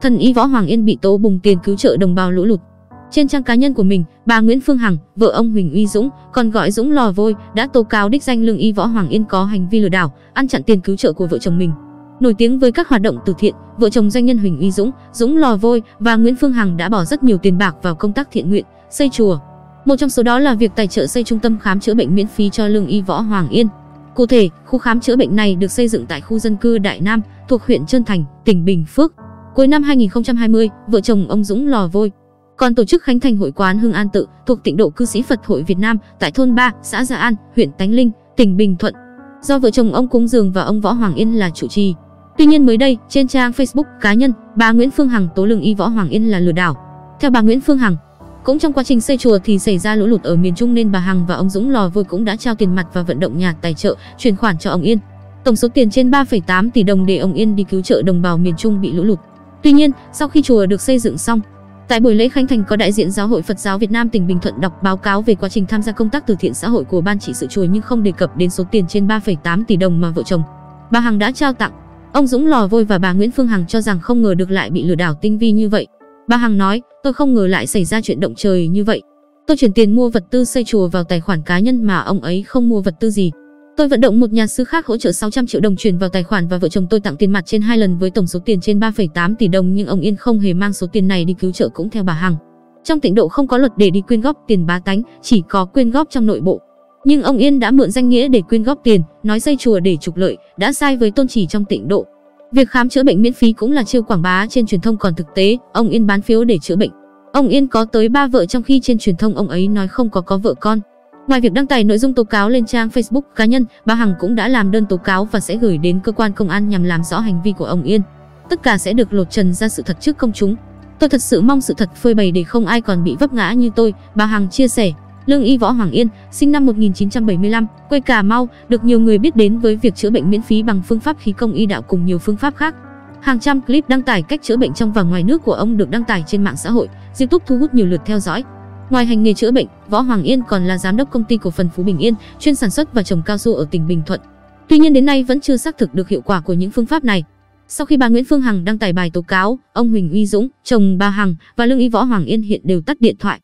Thần y Võ Hoàng Yên bị tố bùng tiền cứu trợ đồng bào lũ lụt. Trên trang cá nhân của mình, bà Nguyễn Phương Hằng, vợ ông Huỳnh Uy Dũng, còn gọi Dũng lò vôi, đã tố cáo đích danh lương y Võ Hoàng Yên có hành vi lừa đảo, ăn chặn tiền cứu trợ của vợ chồng mình. Nổi tiếng với các hoạt động từ thiện, vợ chồng doanh nhân Huỳnh Uy Dũng, Dũng lò vôi và Nguyễn Phương Hằng đã bỏ rất nhiều tiền bạc vào công tác thiện nguyện, xây chùa. Một trong số đó là việc tài trợ xây trung tâm khám chữa bệnh miễn phí cho lương y Võ Hoàng Yên. Cụ thể, khu khám chữa bệnh này được xây dựng tại khu dân cư Đại Nam, thuộc huyện Trơn Thành, tỉnh Bình Phước. Cuối năm 2020, vợ chồng ông Dũng lò vôi còn tổ chức khánh thành hội quán Hưng An Tự thuộc tịnh độ cư sĩ Phật hội Việt Nam tại thôn 3, xã Gia An, huyện Tánh Linh, tỉnh Bình Thuận. Do vợ chồng ông cúng dường và ông Võ Hoàng Yên là chủ trì. Tuy nhiên mới đây, trên trang Facebook cá nhân, bà Nguyễn Phương Hằng tố lường y Võ Hoàng Yên là lừa đảo. Theo bà Nguyễn Phương Hằng, cũng trong quá trình xây chùa thì xảy ra lũ lụt ở miền Trung nên bà Hằng và ông Dũng lò vôi cũng đã trao tiền mặt và vận động nhà tài trợ, chuyển khoản cho ông Yên. Tổng số tiền trên 3,8 tỷ đồng để ông Yên đi cứu trợ đồng bào miền Trung bị lũ lụt. Tuy nhiên, sau khi chùa được xây dựng xong, tại buổi lễ khánh thành có đại diện Giáo hội Phật giáo Việt Nam tỉnh Bình Thuận đọc báo cáo về quá trình tham gia công tác từ thiện xã hội của ban trị sự chùa nhưng không đề cập đến số tiền trên 3,8 tỷ đồng mà vợ chồng bà Hằng đã trao tặng. Ông Dũng Lò Vôi và bà Nguyễn Phương Hằng cho rằng không ngờ được lại bị lừa đảo tinh vi như vậy. Bà Hằng nói, tôi không ngờ lại xảy ra chuyện động trời như vậy. Tôi chuyển tiền mua vật tư xây chùa vào tài khoản cá nhân mà ông ấy không mua vật tư gì. Tôi vận động một nhà sư khác hỗ trợ 600 triệu đồng chuyển vào tài khoản và vợ chồng tôi tặng tiền mặt trên hai lần với tổng số tiền trên 3,8 tỷ đồng nhưng ông Yên không hề mang số tiền này đi cứu trợ cũng theo bà Hằng. Trong tịnh độ không có luật để đi quyên góp tiền bá tánh, chỉ có quyên góp trong nội bộ. Nhưng ông Yên đã mượn danh nghĩa để quyên góp tiền, nói xây chùa để trục lợi, đã sai với tôn chỉ trong tịnh độ. Việc khám chữa bệnh miễn phí cũng là chiêu quảng bá trên truyền thông còn thực tế, ông Yên bán phiếu để chữa bệnh. Ông Yên có tới ba vợ trong khi trên truyền thông ông ấy nói không có có vợ con. Ngoài việc đăng tải nội dung tố cáo lên trang Facebook cá nhân, bà Hằng cũng đã làm đơn tố cáo và sẽ gửi đến cơ quan công an nhằm làm rõ hành vi của ông Yên. Tất cả sẽ được lột trần ra sự thật trước công chúng. Tôi thật sự mong sự thật phơi bày để không ai còn bị vấp ngã như tôi, bà Hằng chia sẻ. Lương y Võ Hoàng Yên, sinh năm 1975, quê Cà Mau, được nhiều người biết đến với việc chữa bệnh miễn phí bằng phương pháp khí công y đạo cùng nhiều phương pháp khác. Hàng trăm clip đăng tải cách chữa bệnh trong và ngoài nước của ông được đăng tải trên mạng xã hội, YouTube thu hút nhiều lượt theo dõi. Ngoài hành nghề chữa bệnh, Võ Hoàng Yên còn là giám đốc công ty cổ phần Phú Bình Yên, chuyên sản xuất và trồng cao su ở tỉnh Bình Thuận. Tuy nhiên đến nay vẫn chưa xác thực được hiệu quả của những phương pháp này. Sau khi bà Nguyễn Phương Hằng đăng tải bài tố cáo, ông Huỳnh Uy Dũng, chồng bà Hằng và lương y Võ Hoàng Yên hiện đều tắt điện thoại.